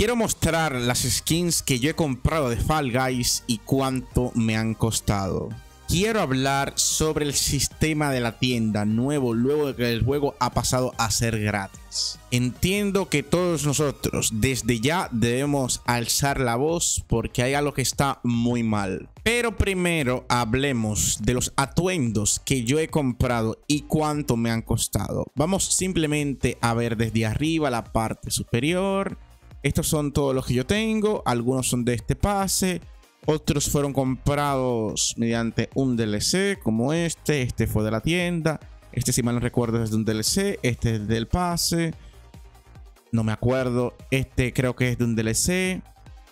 quiero mostrar las skins que yo he comprado de Fall Guys y cuánto me han costado. Quiero hablar sobre el sistema de la tienda nuevo luego de que el juego ha pasado a ser gratis. Entiendo que todos nosotros desde ya debemos alzar la voz porque hay algo que está muy mal. Pero primero hablemos de los atuendos que yo he comprado y cuánto me han costado. Vamos simplemente a ver desde arriba la parte superior estos son todos los que yo tengo. Algunos son de este pase. Otros fueron comprados mediante un DLC como este. Este fue de la tienda. Este, si mal no recuerdo, es de un DLC. Este es del pase. No me acuerdo. Este creo que es de un DLC.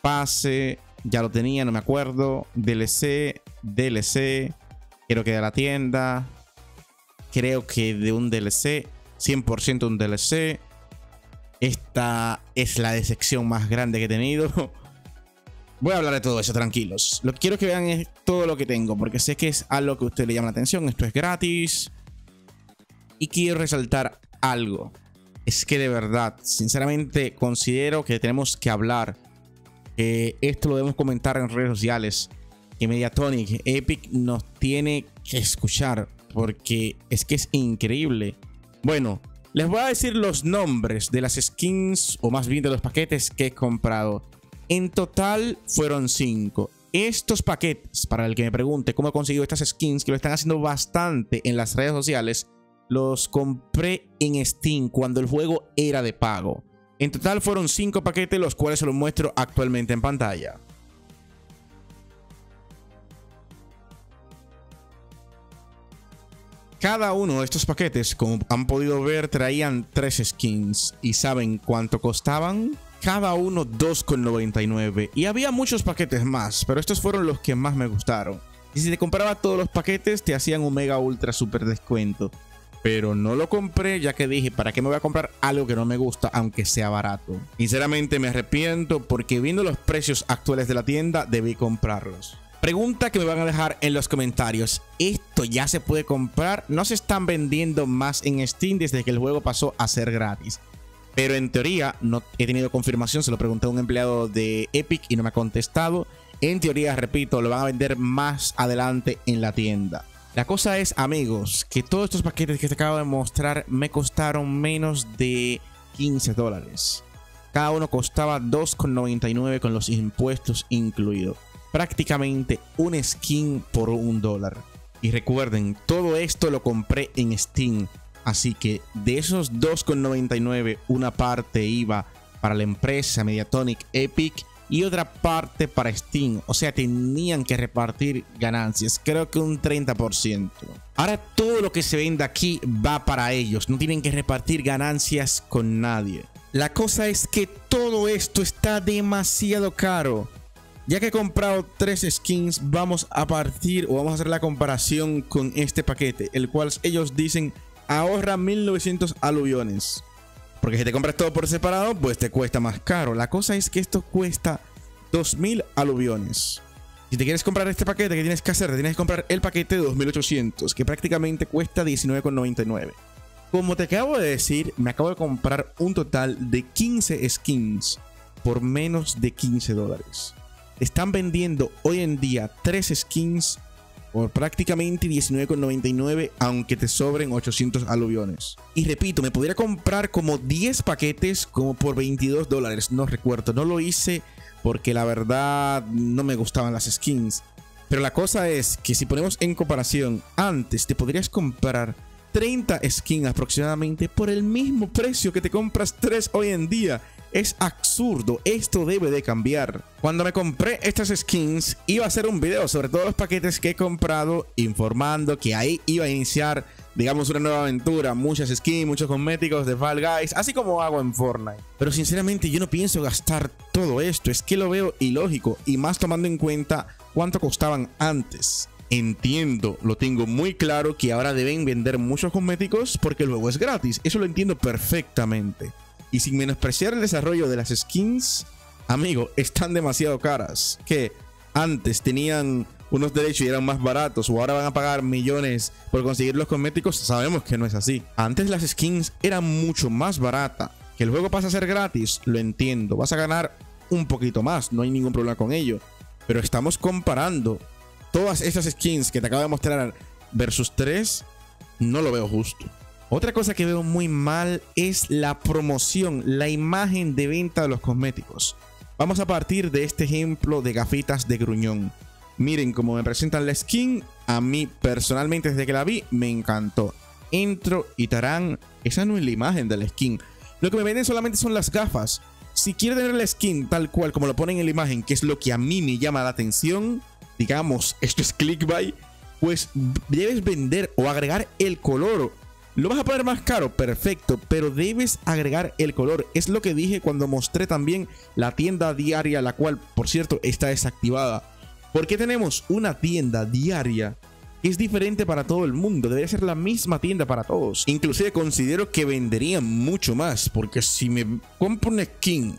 Pase. Ya lo tenía, no me acuerdo. DLC. DLC. Creo que de la tienda. Creo que de un DLC. 100% un DLC. Esta es la decepción más grande que he tenido. Voy a hablar de todo eso, tranquilos. Lo que quiero que vean es todo lo que tengo, porque sé que es algo que a usted le llama la atención. Esto es gratis. Y quiero resaltar algo. Es que de verdad, sinceramente, considero que tenemos que hablar. esto lo debemos comentar en redes sociales. Que Mediatonic, Epic nos tiene que escuchar. Porque es que es increíble. Bueno, les voy a decir los nombres de las skins, o más bien de los paquetes que he comprado. En total fueron 5. Estos paquetes, para el que me pregunte cómo he conseguido estas skins, que lo están haciendo bastante en las redes sociales, los compré en Steam cuando el juego era de pago. En total fueron 5 paquetes, los cuales se los muestro actualmente en pantalla. Cada uno de estos paquetes, como han podido ver, traían tres skins. ¿Y saben cuánto costaban? Cada uno 2,99. Y había muchos paquetes más, pero estos fueron los que más me gustaron. Y si te compraba todos los paquetes, te hacían un mega ultra super descuento. Pero no lo compré ya que dije, ¿para qué me voy a comprar algo que no me gusta aunque sea barato? Sinceramente me arrepiento porque viendo los precios actuales de la tienda, debí comprarlos. Pregunta que me van a dejar en los comentarios. ¿Esto ya se puede comprar? No se están vendiendo más en Steam desde que el juego pasó a ser gratis. Pero en teoría, no he tenido confirmación, se lo pregunté a un empleado de Epic y no me ha contestado. En teoría, repito, lo van a vender más adelante en la tienda. La cosa es, amigos, que todos estos paquetes que te acabo de mostrar me costaron menos de 15 dólares. Cada uno costaba 2,99 con los impuestos incluidos prácticamente un skin por un dólar. Y recuerden, todo esto lo compré en Steam. Así que de esos 2,99 una parte iba para la empresa Mediatonic Epic y otra parte para Steam. O sea, tenían que repartir ganancias. Creo que un 30%. Ahora todo lo que se vende aquí va para ellos. No tienen que repartir ganancias con nadie. La cosa es que todo esto está demasiado caro. Ya que he comprado tres skins, vamos a partir o vamos a hacer la comparación con este paquete, el cual ellos dicen ahorra 1900 aluviones. Porque si te compras todo por separado, pues te cuesta más caro. La cosa es que esto cuesta 2000 aluviones. Si te quieres comprar este paquete, ¿qué tienes que hacer? Te tienes que comprar el paquete de 2800, que prácticamente cuesta 19,99. Como te acabo de decir, me acabo de comprar un total de 15 skins por menos de 15 dólares están vendiendo hoy en día tres skins por prácticamente 19,99 aunque te sobren 800 aluviones. Y repito, me podría comprar como 10 paquetes como por 22 dólares, no recuerdo, no lo hice porque la verdad no me gustaban las skins. Pero la cosa es que si ponemos en comparación, antes te podrías comprar 30 skins aproximadamente por el mismo precio que te compras 3 hoy en día. Es absurdo, esto debe de cambiar. Cuando me compré estas skins, iba a hacer un video sobre todos los paquetes que he comprado, informando que ahí iba a iniciar, digamos, una nueva aventura. Muchas skins, muchos cosméticos de Fall Guys, así como hago en Fortnite. Pero sinceramente yo no pienso gastar todo esto, es que lo veo ilógico y más tomando en cuenta cuánto costaban antes. Entiendo, lo tengo muy claro que ahora deben vender muchos cosméticos porque el juego es gratis, eso lo entiendo perfectamente. Y sin menospreciar el desarrollo de las skins, amigo, están demasiado caras. Que antes tenían unos derechos y eran más baratos o ahora van a pagar millones por conseguir los cosméticos, sabemos que no es así. Antes las skins eran mucho más baratas. Que el juego pasa a ser gratis, lo entiendo. Vas a ganar un poquito más, no hay ningún problema con ello. Pero estamos comparando todas estas skins que te acabo de mostrar versus 3, no lo veo justo. Otra cosa que veo muy mal es la promoción, la imagen de venta de los cosméticos. Vamos a partir de este ejemplo de gafitas de gruñón. Miren cómo me presentan la skin. A mí personalmente desde que la vi me encantó. Entro y tarán. Esa no es la imagen de la skin. Lo que me venden solamente son las gafas. Si quieres tener la skin tal cual como lo ponen en la imagen, que es lo que a mí me llama la atención, digamos, esto es clickbait, pues debes vender o agregar el color lo vas a poner más caro, perfecto, pero debes agregar el color. Es lo que dije cuando mostré también la tienda diaria, la cual, por cierto, está desactivada. ¿Por qué tenemos una tienda diaria que es diferente para todo el mundo? Debería ser la misma tienda para todos. Inclusive considero que vendería mucho más, porque si me compro una skin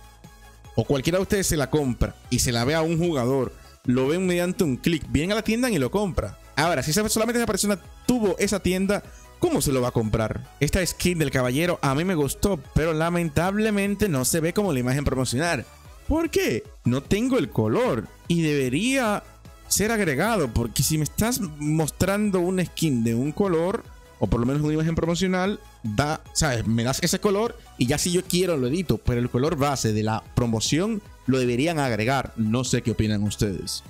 o cualquiera de ustedes se la compra y se la ve a un jugador, lo ven mediante un clic, viene a la tienda y lo compra. Ahora, si solamente esa persona tuvo esa tienda, ¿Cómo se lo va a comprar? Esta skin del caballero a mí me gustó, pero lamentablemente no se ve como la imagen promocional. ¿Por qué? No tengo el color y debería ser agregado, porque si me estás mostrando una skin de un color, o por lo menos una imagen promocional, da, ¿sabes? Me das ese color y ya si yo quiero lo edito, pero el color base de la promoción lo deberían agregar. No sé qué opinan ustedes.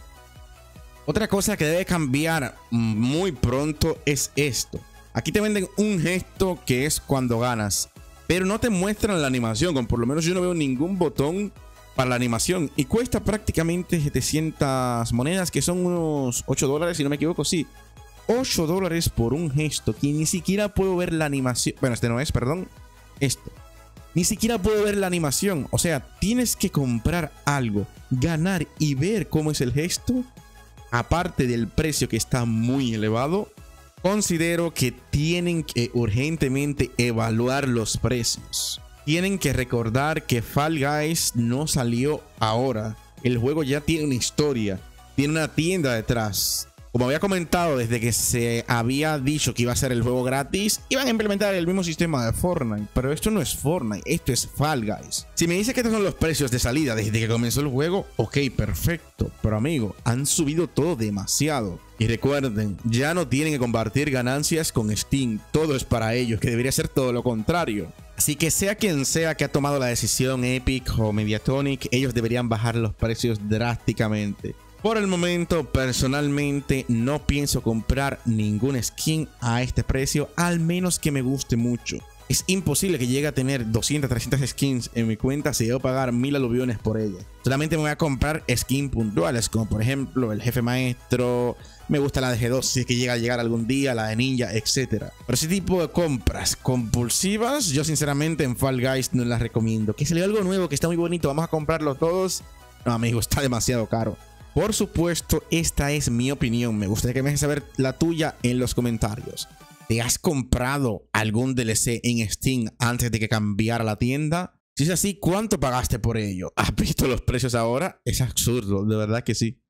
Otra cosa que debe cambiar muy pronto es esto. Aquí te venden un gesto que es cuando ganas, pero no te muestran la animación, por lo menos yo no veo ningún botón para la animación y cuesta prácticamente 700 monedas, que son unos 8 dólares, si no me equivoco, sí. 8 dólares por un gesto que ni siquiera puedo ver la animación. Bueno, este no es, perdón. Esto. Ni siquiera puedo ver la animación. O sea, tienes que comprar algo, ganar y ver cómo es el gesto. Aparte del precio que está muy elevado, Considero que tienen que urgentemente evaluar los precios. Tienen que recordar que Fall Guys no salió ahora. El juego ya tiene una historia, tiene una tienda detrás. Como había comentado desde que se había dicho que iba a ser el juego gratis, iban a implementar el mismo sistema de Fortnite. Pero esto no es Fortnite, esto es Fall Guys. Si me dice que estos son los precios de salida desde que comenzó el juego, ok, perfecto. Pero amigo, han subido todo demasiado. Y recuerden, ya no tienen que compartir ganancias con Steam, todo es para ellos, que debería ser todo lo contrario. Así que sea quien sea que ha tomado la decisión Epic o Mediatonic, ellos deberían bajar los precios drásticamente. Por el momento, personalmente, no pienso comprar ningún skin a este precio, al menos que me guste mucho. Es imposible que llegue a tener 200, 300 skins en mi cuenta si debo pagar mil aluviones por ella. Solamente me voy a comprar skins puntuales, como por ejemplo el jefe maestro, me gusta la de G2 si es que llega a llegar algún día, la de Ninja, etc. Pero ese tipo de compras compulsivas, yo sinceramente en Fall Guys no las recomiendo. Que salió algo nuevo, que está muy bonito, vamos a comprarlo todos. No, amigo, está demasiado caro. Por supuesto, esta es mi opinión. Me gustaría que me dejes saber la tuya en los comentarios. ¿Te has comprado algún DLC en Steam antes de que cambiara la tienda? Si es así, ¿cuánto pagaste por ello? ¿Has visto los precios ahora? Es absurdo, de verdad que sí.